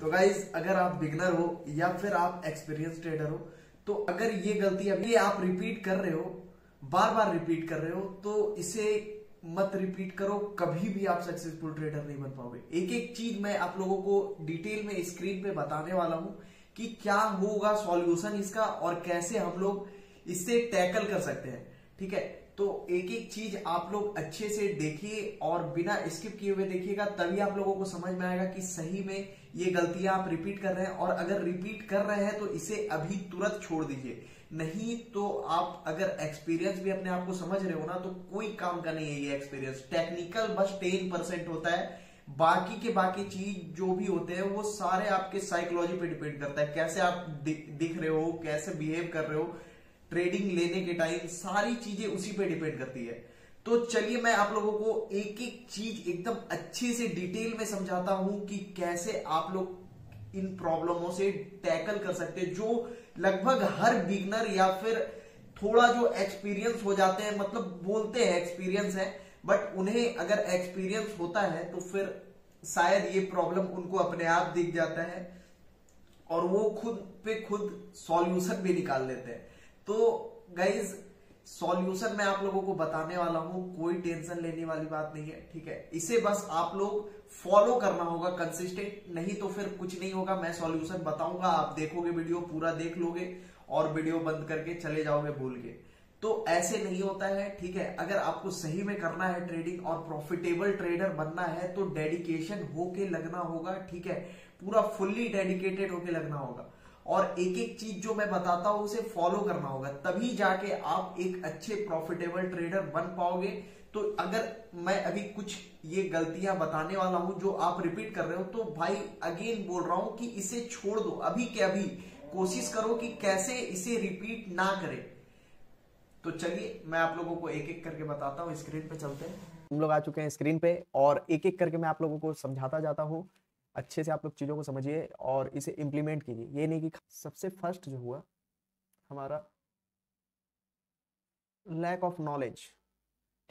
तो गाइज़ अगर आप बिगनर हो या फिर आप एक्सपीरियंस ट्रेडर हो तो अगर ये गलती अभी आप रिपीट कर रहे हो बार बार रिपीट कर रहे हो तो इसे मत रिपीट करो, कभी भी आप सक्सेसफुल ट्रेडर नहीं बन पाओगे। एक एक चीज़ मैं आप लोगों को डिटेल में स्क्रीन पे बताने वाला हूँ कि क्या होगा सॉल्यूशन इसका और कैसे हम लोग इससे टैकल कर सकते हैं। ठीक है? तो एक एक चीज़ आप लोग अच्छे से देखिए और बिना स्किप किए हुए देखिएगा, तभी आप लोगों को समझ में आएगा कि सही में ये गलतियाँ आप रिपीट कर रहे हैं। और अगर रिपीट कर रहे हैं तो इसे अभी तुरंत छोड़ दीजिए। नहीं तो आप अगर एक्सपीरियंस भी अपने आप को समझ रहे हो ना तो कोई काम का नहीं है ये एक्सपीरियंस टेक्निकल बस टेन परसेंट होता है। बाकी के बाकी चीज़ जो भी होते हैं, वो सारे आपके साइकोलॉजी पे डिपेंड करता है। कैसे आप दिख रहे हो, कैसे बिहेव कर रहे हो ट्रेडिंग लेने के टाइम सारी चीज़ें उसी पे डिपेंड करती है। तो चलिए मैं आप लोगों को एक एक चीज़ एकदम अच्छे से डिटेल में समझाता हूँ कि कैसे आप लोग इन प्रॉब्लमों से टैकल कर सकते हैं, जो लगभग हर बिगनर या फिर थोड़ा जो एक्सपीरियंस हो जाते हैं मतलब बोलते हैं एक्सपीरियंस है बट उन्हें अगर एक्सपीरियंस होता है तो फिर शायद ये प्रॉब्लम उनको अपने आप दिख जाता है और वो खुद पे खुद सॉल्यूशन भी निकाल लेते हैं। तो गाइज़ सॉल्यूशन मैं आप लोगों को बताने वाला हूँ, कोई टेंशन लेने वाली बात नहीं है, ठीक है? इसे बस आप लोग फॉलो करना होगा कंसिस्टेंट नहीं तो फिर कुछ नहीं होगा, मैं सॉल्यूशन बताऊँगा, आप देखोगे वीडियो पूरा देख लोगे और वीडियो बंद करके चले जाओगे भूल के। तो ऐसे नहीं होता है, ठीक है? अगर आपको सही में करना है ट्रेडिंग और प्रॉफिटेबल ट्रेडर बनना है तो डेडिकेशन होके लगना होगा, ठीक है? पूरा फुल्ली डेडिकेटेड होके लगना होगा। और एक एक चीज़ जो मैं बताता हूँ, उसे फॉलो करना होगा। तभी जाके आप एक अच्छे प्रॉफिटेबल ट्रेडर बन पाओगे। तो अगर मैं अभी कुछ ये गलतियाँ बताने वाला हूँ, जो आप रिपीट कर रहे हो तो भाई अगेन बोल रहा हूँ कि इसे छोड़ दो। अभी के अभी कोशिश करो कि कैसे इसे रिपीट ना करें। तो चलिए, मैं आप लोगों को एक एक करके बताता हूँ। स्क्रीन पे चलते हैं। हम लोग आ चुके हैं स्क्रीन पे और एक एक करके मैं आप लोगों को समझाता जाता हूँ। अच्छे से आप लोग चीज़ों को समझिए और इसे इम्प्लीमेंट कीजिए। ये नहीं कि सबसे फ़र्स्ट जो हुआ, हमारा लैक ऑफ़ नॉलेज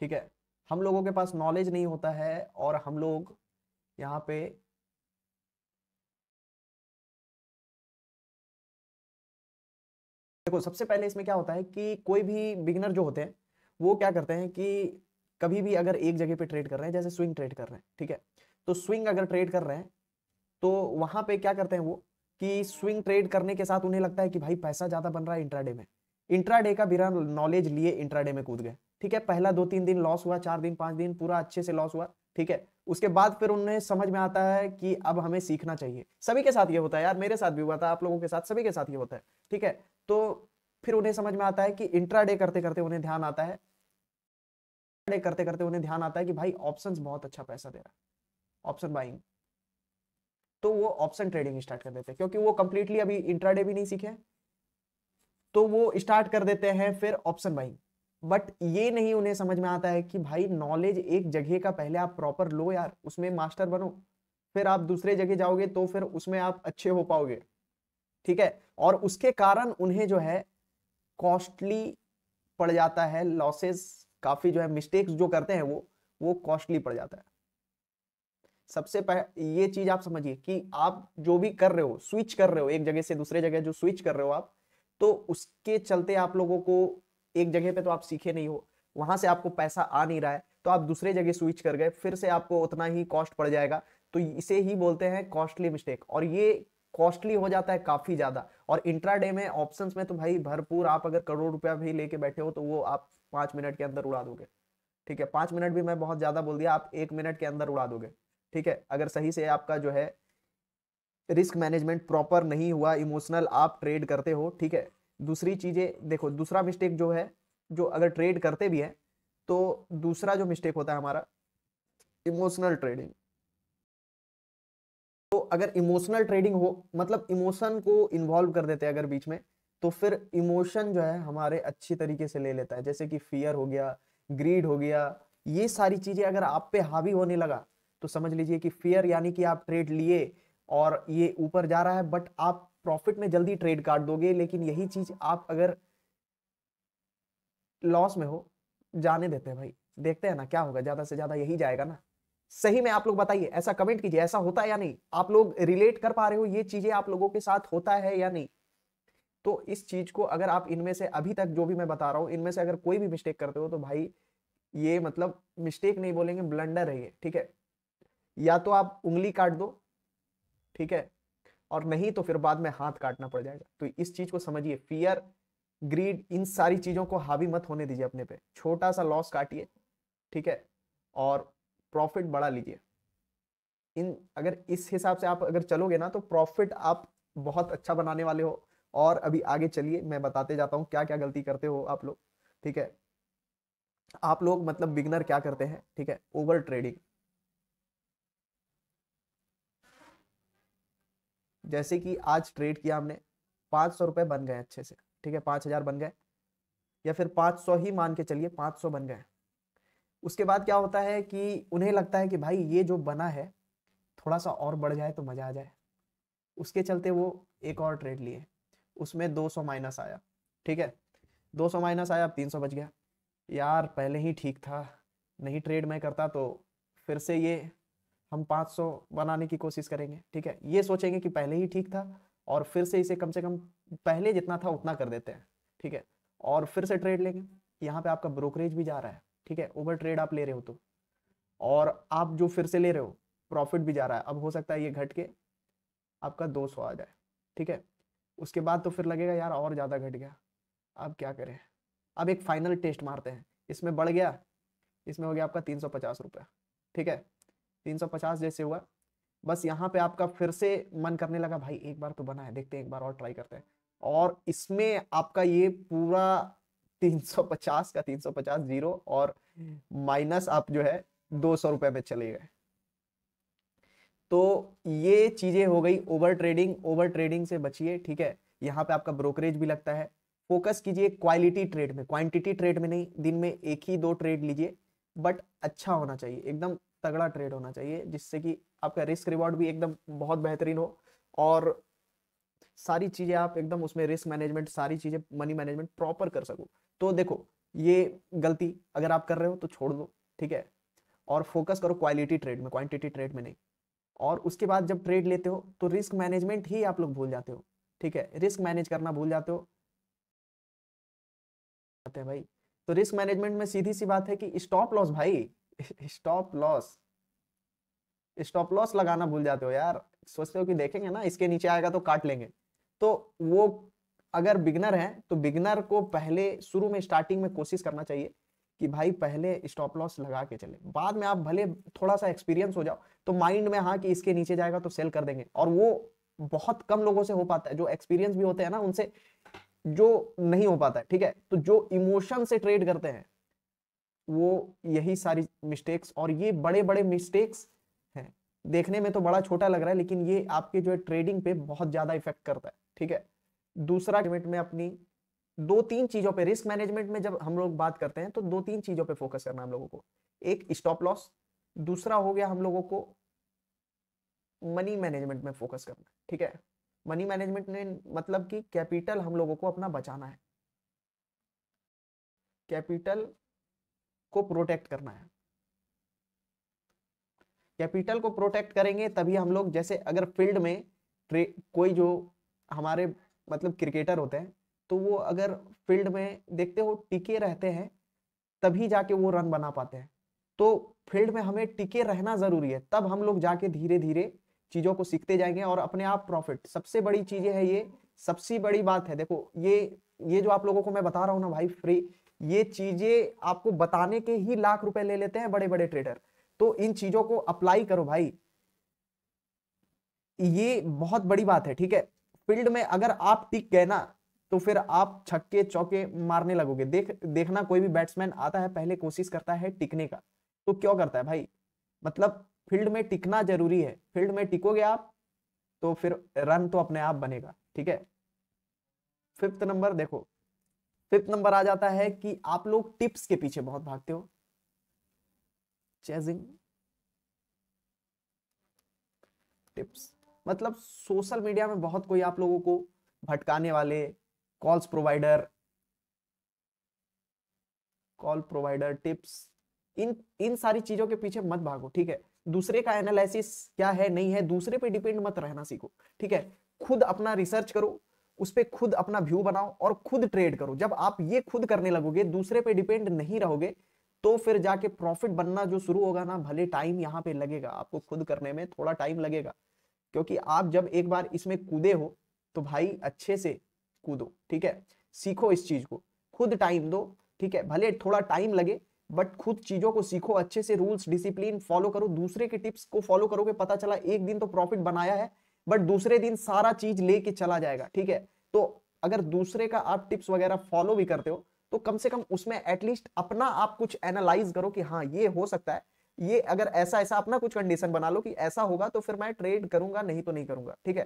ठीक है? हम लोगों के पास नॉलेज नहीं होता है और हम लोग यहाँ पे देखो, सबसे पहले इसमें क्या होता है कि कोई भी बिगनर जो होते हैं, वो क्या करते हैं कि कभी भी अगर एक जगह पे ट्रेड कर रहे हैं, जैसे स्विंग ट्रेड कर रहे हैं, ठीक है? तो स्विंग अगर ट्रेड कर रहे हैं तो वहाँ पे क्या करते हैं वो कि स्विंग ट्रेड करने के साथ उन्हें लगता है कि भाई पैसा ज़्यादा बन रहा है इंट्राडे में। इंट्राडे का बिना नॉलेज लिए इंट्राडे में कूद गए। ठीक है, पहला दो तीन दिन लॉस हुआ, चार दिन, पाँच दिन, पूरा अच्छे से लॉस हुआ, ठीक है। उसके बाद फिर उन्हें समझ में आता है कि अब हमें सीखना चाहिए। सभी के साथ ये होता है यार, मेरे साथ भी हुआ था, आप लोगों के साथ, सभी के साथ ये होता है, ठीक है। तो फिर उन्हें समझ में आता है कि इंट्राडे करते करते उन्हें ध्यान आता है। करते करते उन्हें ध्यान आता है कि भाई ऑप्शंस बहुत अच्छा पैसा दे रहा है। ऑप्शन बाइंग तो वो ऑप्शन ट्रेडिंग स्टार्ट कर देते हैं, क्योंकि वो कंप्लीटली अभी इंट्राडे भी नहीं सीखे तो वो स्टार्ट कर देते हैं, फिर ऑप्शन बाइंग बट ये नहीं उन्हें समझ में आता है कि भाई नॉलेज एक जगह का पहले आप प्रॉपर लो यार, उसमें मास्टर बनो। फिर आप दूसरे जगह जाओगे तो फिर उसमें आप अच्छे हो पाओगे। ठीक है? और उसके कारण उन्हें जो है कॉस्टली पड़ जाता है लॉसेस काफ़ी जो है मिस्टेक्स जो करते हैं वो वो कॉस्टली पड़ जाता है। सबसे पहले ये चीज़ आप समझिए कि आप जो भी कर रहे हो, स्विच कर रहे हो एक जगह से दूसरे जगह जो स्विच कर रहे हो आप तो उसके चलते आप लोगों को एक जगह पे तो आप सीखे नहीं हो, वहाँ से आपको पैसा आ नहीं रहा है तो आप दूसरे जगह स्विच कर गए, फिर से आपको उतना ही कॉस्ट पड़ जाएगा तो इसे ही बोलते हैं कॉस्टली मिस्टेक, और ये कॉस्टली हो जाता है काफ़ी ज़्यादा, और इंट्राडे में ऑप्शंस में तो भाई भरपूर आप अगर करोड़ रुपया भी लेके बैठे हो तो वो आप पाँच मिनट के अंदर उड़ा दोगे, ठीक है, पाँच मिनट भी मैं बहुत ज़्यादा बोल दिया, आप एक मिनट के अंदर उड़ा दोगे। ठीक है? अगर सही से आपका जो है रिस्क मैनेजमेंट प्रॉपर नहीं हुआ इमोशनल आप ट्रेड करते हो, ठीक है? दूसरी चीज़ें, देखो, दूसरा मिस्टेक जो है, जो अगर ट्रेड करते भी हैं तो दूसरा जो मिस्टेक होता है हमारा इमोशनल ट्रेडिंग तो अगर इमोशनल ट्रेडिंग हो मतलब इमोशन को इन्वॉल्व कर देते हैं अगर बीच में तो फिर इमोशन जो है हमारे अच्छी तरीके से ले लेता है। जैसे कि फियर हो गया ग्रीड हो गया, ये सारी चीज़ें अगर आप पे हावी होने लगा तो समझ लीजिए कि फेयर यानी कि आप ट्रेड लिए और ये ऊपर जा रहा है बट आप प्रॉफिट में जल्दी ट्रेड काट दोगे लेकिन यही चीज़ आप अगर लॉस में हो जाने देते हैं भाई। देखते हैं ना क्या होगा ज़्यादा से ज़्यादा यही जाएगा ना। सही में आप लोग बताइए ऐसा कमेंट कीजिए ऐसा होता है या नहीं? आप लोग रिलेट कर पा रहे हो ये चीज़ें आप लोगों के साथ होता है या नहीं? तो इस चीज़ को अगर आप इनमें से अभी तक जो भी मैं बता रहा हूँ इनमें से अगर कोई भी मिस्टेक करते हो तो भाई ये मतलब मिस्टेक नहीं बोलेंगे ब्लंडर है ये ठीक है? या तो आप उंगली काट दो, ठीक है? और नहीं तो फिर बाद में हाथ काटना पड़ जाएगा। तो इस चीज़ को समझिए फियर ग्रीड इन सारी चीज़ों को हावी मत होने दीजिए अपने पे। छोटा सा लॉस काटिए, ठीक है? और प्रॉफिट बढ़ा लीजिए। इन, अगर इस हिसाब से आप अगर चलोगे ना तो प्रॉफिट आप बहुत अच्छा बनाने वाले हो। और अभी आगे चलिए, मैं बताते जाता हूँ क्या क्या गलती करते हो आप लोग, ठीक है? आप लोग मतलब बिगनर क्या करते हैं, ठीक है? ओवर ट्रेडिंग जैसे कि आज ट्रेड किया हमने, पाँच सौ रुपए बन गए अच्छे से, ठीक है, पाँच हज़ार बन गए, या फिर पाँच सौ ही मान के चलिए पाँच सौ बन गए। उसके बाद क्या होता है कि उन्हें लगता है कि भाई ये जो बना है, थोड़ा सा और बढ़ जाए तो मज़ा आ जाए। उसके चलते वो एक और ट्रेड लिए, उसमें 200 माइनस आया, ठीक है। 200 माइनस आया, अब 300 बच गया। यार पहले ही ठीक था, नहीं ट्रेड मैं करता तो फिर से ये हम 500 बनाने की कोशिश करेंगे, ठीक है? ये सोचेंगे कि पहले ही ठीक था और फिर से इसे कम से कम पहले जितना था उतना कर देते हैं, ठीक है? और फिर से ट्रेड लेंगे। यहाँ पे आपका ब्रोकरेज भी जा रहा है, ठीक है? ओवर ट्रेड आप ले रहे हो तो। और आप जो फिर से ले रहे हो प्रॉफिट भी जा रहा है। अब हो सकता है ये घट के आपका 200 आ जाए, ठीक है? उसके बाद तो फिर लगेगा, यार, और ज़्यादा घट गया। अब क्या करें? अब एक फाइनल टेस्ट मारते हैं। इसमें बढ़ गया, इसमें हो गया आपका तीन सौ पचास रुपये, ठीक है? तीन सौ पचास जैसे हुआ। बस यहाँ पे आपका फिर से मन करने लगा, भाई, एक बार तो बना है, देखते हैं, एक बार और ट्राई करते हैं। और इसमें आपका ये पूरा 350 का 350 ज़ीरो और माइनस आप जो है दो सौ रुपए में चले गए। तो ये चीज़ें हो गई ओवर ट्रेडिंग ओवर ट्रेडिंग से बचिए, ठीक है? यहाँ पे आपका ब्रोकरेज भी लगता है। फोकस कीजिए क्वालिटी ट्रेड में क्वांटिटी ट्रेड में नहीं, दिन में एक ही दो ट्रेड लीजिए बट अच्छा होना चाहिए, एकदम तगड़ा ट्रेड होना चाहिए, जिससे कि आपका रिस्क रिवॉर्ड भी एकदम बहुत बेहतरीन हो और सारी चीज़ें आप एकदम उसमें रिस्क मैनेजमेंट सारी चीज़ें मनी मैनेजमेंट प्रॉपर कर सको। तो देखो, ये गलती अगर आप कर रहे हो तो छोड़ दो, ठीक है? और फोकस करो क्वालिटी ट्रेड में क्वांटिटी ट्रेड में नहीं। और उसके बाद जब ट्रेड लेते हो तो रिस्क मैनेजमेंट ही आप लोग भूल जाते हो, ठीक है? रिस्क मैनेज करना भूल जाते हो। भाई। तो रिस्क मैनेजमेंट में सीधी सी बात है कि स्टॉप लॉस भाई स्टॉप लॉस स्टॉप लॉस लगाना भूल जाते हो यार। सोचते हो कि देखेंगे ना, इसके नीचे आएगा तो काट लेंगे। तो वो अगर बिगनर है तो बिगनर को पहले शुरू में स्टार्टिंग में कोशिश करना चाहिए कि भाई पहले स्टॉप लॉस लगा के चले। बाद में आप भले थोड़ा सा एक्सपीरियंस हो जाओ तो माइंड में हाँ कि इसके नीचे जाएगा तो सेल कर देंगे। और वो बहुत कम लोगों से हो पाता है। जो एक्सपीरियंस भी होते हैं ना, उनसे जो नहीं हो पाता है, ठीक है? तो जो इमोशन से ट्रेड करते हैं वो यही सारी मिस्टेक्स और ये बड़े बड़े मिस्टेक्स हैं। देखने में तो बड़ा छोटा लग रहा है, लेकिन ये आपके जो है ट्रेडिंग पे बहुत ज़्यादा इफ़ेक्ट करता है, ठीक है? दूसरा लिमिट में अपनी दो तीन चीज़ों पे रिस्क मैनेजमेंट में जब हम लोग बात करते हैं तो दो तीन चीज़ों पे फोकस करना हम लोगों को। एक स्टॉप लॉस दूसरा हो गया हम लोगों को मनी मैनेजमेंट में फोकस करना, ठीक है? मनी मैनेजमेंट ने मतलब कि कैपिटल हम लोगों को अपना बचाना है। कैपिटल को प्रोटेक्ट करना है। कैपिटल को प्रोटेक्ट करेंगे तभी हम लोग जैसे अगर फ़ील्ड में कोई जो हमारे मतलब क्रिकेटर होते हैं तो वो अगर फ़ील्ड में देखते हो टिके रहते हैं, तभी जाके वो रन बना पाते हैं। तो फ़ील्ड में हमें टिके रहना ज़रूरी है, तब हम लोग जाके धीरे धीरे चीज़ों को सीखते जाएँगे और अपने आप प्रॉफिट सबसे बड़ी चीज़ें है ये, सबसे बड़ी बात है, देखो ये ये जो आप लोगों को मैं बता रहा हूँ ना भाई फ्री ये चीज़ें आपको बताने के ही लाख रुपए ले लेते हैं बड़े बड़े ट्रेडर तो इन चीज़ों को अप्लाई करो भाई। ये बहुत बड़ी बात है, ठीक है? फ़ील्ड में अगर आप टिक गए ना तो फिर आप छक्के चौके मारने लगोगे। देख, देखना कोई भी बैट्समैन आता है, पहले कोशिश करता है टिकने का। तो क्यों करता है भाई? मतलब फ़ील्ड में टिकना ज़रूरी है। फ़ील्ड में टिकोगे आप तो फिर रन तो अपने आप बनेगा, ठीक है? फिफ्थ नंबर देखो। फिफ्थ नंबर आ जाता है कि आप लोग टिप्स के पीछे बहुत भागते हो। चेजिंग टिप्स मतलब सोशल मीडिया में बहुत कोई आप लोगों को भटकाने वाले calls provider call provider tips इन इन सारी चीज़ों के पीछे मत भागो, ठीक है? दूसरे का एनालिसिस क्या है, नहीं है, दूसरे पे डिपेंड मत रहना सीखो, ठीक है? खुद अपना रिसर्च करो उस पर खुद अपना व्यू बनाओ और खुद ट्रेड करो। जब आप ये खुद करने लगोगे, दूसरे पे डिपेंड नहीं रहोगे तो फिर जाके प्रॉफिट बनना जो शुरू होगा ना, भले टाइम यहाँ पे लगेगा। आपको खुद करने में थोड़ा टाइम लगेगा। क्योंकि आप जब एक बार इसमें कूदे हो तो भाई अच्छे से कूदो, ठीक है? सीखो इस चीज़ को। खुद टाइम दो, ठीक है? भले थोड़ा टाइम लगे बट खुद चीज़ों को सीखो, अच्छे से रूल्स डिसिप्लिन फॉलो करो। दूसरे के टिप्स को फॉलो करोगे, पता चला एक दिन तो प्रॉफिट बनाया है। बट दूसरे दिन सारा चीज़ लेके चला जाएगा, ठीक है? तो अगर दूसरे का आप टिप्स वगैरह फॉलो भी करते हो तो कम से कम उसमें एटलीस्ट अपना आप कुछ एनालाइज करो कि हाँ ये हो सकता है। ये अगर ऐसा ऐसा अपना कुछ कंडीशन बना लो कि ऐसा होगा तो फिर मैं ट्रेड करूँगा, नहीं तो नहीं करूँगा, ठीक है?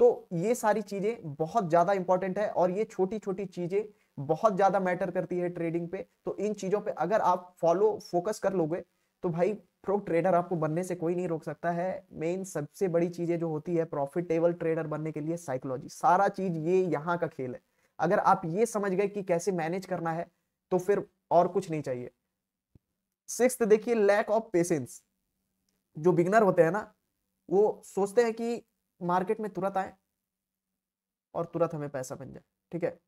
तो ये सारी चीज़ें बहुत ज़्यादा इंपॉर्टेंट है और ये छोटी छोटी चीज़ें बहुत ज़्यादा मैटर करती है ट्रेडिंग पे। तो इन चीज़ों पे अगर आप फॉलो फोकस कर लोगे तो भाई प्रो ट्रेडर आपको बनने से कोई नहीं रोक सकता है। मेन सबसे बड़ी चीज़ें जो होती है प्रॉफिटेबल ट्रेडर बनने के लिए साइकोलॉजी सारा चीज़ ये यहाँ का खेल है। अगर आप ये समझ गए कि कैसे मैनेज करना है तो फिर और कुछ नहीं चाहिए। सिक्स देखिए लैक ऑफ़ पेशेंस जो बिगनर होते हैं ना, वो सोचते हैं कि मार्केट में तुरंत आए और तुरंत हमें पैसा बन जाए, ठीक है?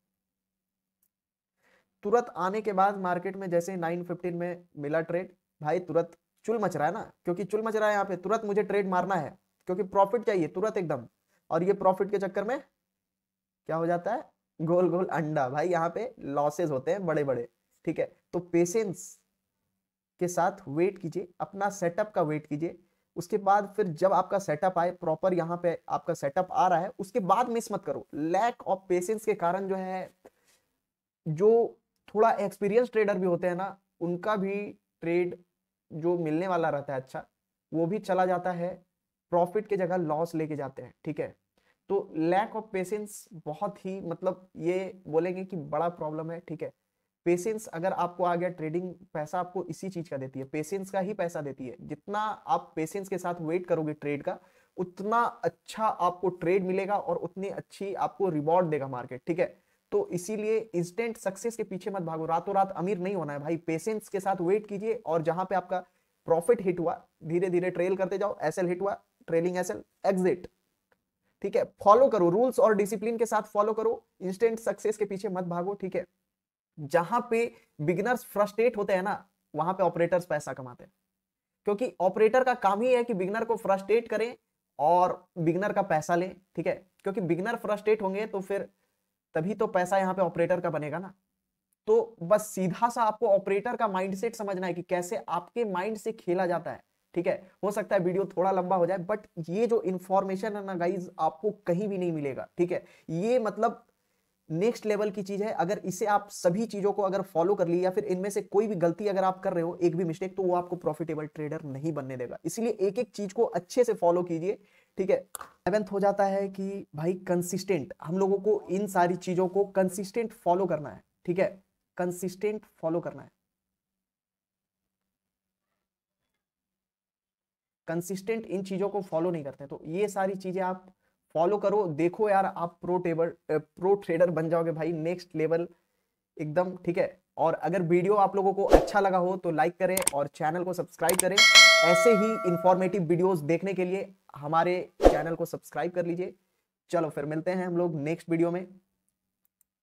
तुरंत आने के बाद मार्केट में जैसे नाइन फिफ्टीन में मिला ट्रेड भाई तुरंत चुल मच रहा है ना? क्योंकि चुल मच रहा है यहाँ पे, तुरंत मुझे ट्रेड मारना है। क्योंकि प्रॉफिट चाहिए, तुरंत एकदम। और ये प्रॉफिट के चक्कर में क्या हो जाता है? गोल गोल अंडा। भाई यहाँ पे लॉसेस होते हैं बड़े बड़े ठीक है? तो पेशेंस के साथ वेट कीजिए, अपना सेटअप का वेट कीजिए। उसके बाद फिर जब आपका सेटअप आए प्रॉपर यहाँ पे आपका सेटअप आ रहा है, उसके बाद मिस मत करो। लैक ऑफ़ पेशेंस के कारण जो है, जो थोड़ा एक्सपीरियंस ट्रेडर भी होते हैं ना, उनका भी ट्रेड जो मिलने वाला रहता है अच्छा वो भी चला जाता है, प्रॉफिट के जगह लॉस लेके जाते हैं, ठीक है? तो लैक ऑफ़ पेशेंस बहुत ही मतलब ये बोलेंगे कि बड़ा प्रॉब्लम है, ठीक है? पेशेंस अगर आपको आ गया ट्रेडिंग पैसा आपको इसी चीज़ का देती है पेशेंस का ही पैसा देती है। जितना आप पेशेंस के साथ वेट करोगे ट्रेड का, उतना अच्छा आपको ट्रेड मिलेगा और उतनी अच्छी आपको रिवॉर्ड देगा मार्केट ठीक है? तो इसीलिए इंस्टेंट सक्सेस के पीछे मत भागो। रातों रात अमीर नहीं होना है भाई। पेशेंस के साथ वेट कीजिए और जहाँ पे आपका प्रॉफिट हिट हुआ धीरे धीरे ट्रेल करते जाओ। एसएल हिट हुआ ट्रेलिंग एसएल एग्जिट ठीक है? फॉलो करो। रूल्स और डिसिप्लिन के साथ फॉलो करो। इंस्टेंट सक्सेस के पीछे मत भागो। ठीक है? जहाँ पे बिगिनर्स फ्रस्ट्रेट होते हैं ना, वहाँ पे ऑपरेटर्स पैसा कमाते हैं। क्योंकि ऑपरेटर का काम ही है कि बिगनर को फ्रस्ट्रेट करें और बिगनर का पैसा लें। ठीक है? क्योंकि बिगनर फ्रस्ट्रेट होंगे तो फिर तभी तो पैसा यहाँ पे ऑपरेटर का बनेगा ना। तो बस सीधा सा आपको ऑपरेटर का माइंडसेट समझना है कि कैसे आपके माइंड से खेला जाता है, ठीक है? हो सकता है वीडियो थोड़ा लंबा हो जाए बट ये जो इंफॉर्मेशन है ना गाइज़ आपको कहीं भी नहीं मिलेगा, ठीक है? ये मतलब नेक्स्ट लेवल की चीज़ है। अगर इसे आप सभी चीज़ों को अगर फॉलो कर ली या फिर इनमें से कोई भी गलती अगर आप कर रहे हो, एक भी मिस्टेक तो वो आपको प्रॉफिटेबल ट्रेडर नहीं बनने देगा। इसलिए एक एक चीज़ को अच्छे से फॉलो कीजिए। ठीक है? सेवेंथ हो जाता है कि भाई कंसिस्टेंट हम लोगों को इन सारी चीज़ों को कंसिस्टेंट फॉलो करना है, ठीक है? कंसिस्टेंट फॉलो करना है। कंसिस्टेंट इन चीज़ों को फॉलो नहीं करते तो ये सारी चीज़ें आप फॉलो करो, देखो यार, आप प्रो टेबल प्रो ट्रेडर बन जाओगे भाई नेक्स्ट लेवल एकदम, ठीक है? और अगर वीडियो आप लोगों को अच्छा लगा हो तो लाइक करें और चैनल को सब्सक्राइब करें। ऐसे ही इंफॉर्मेटिव वीडियोस देखने के लिए हमारे चैनल को सब्सक्राइब कर लीजिए। चलो फिर मिलते हैं हम लोग नेक्स्ट वीडियो में।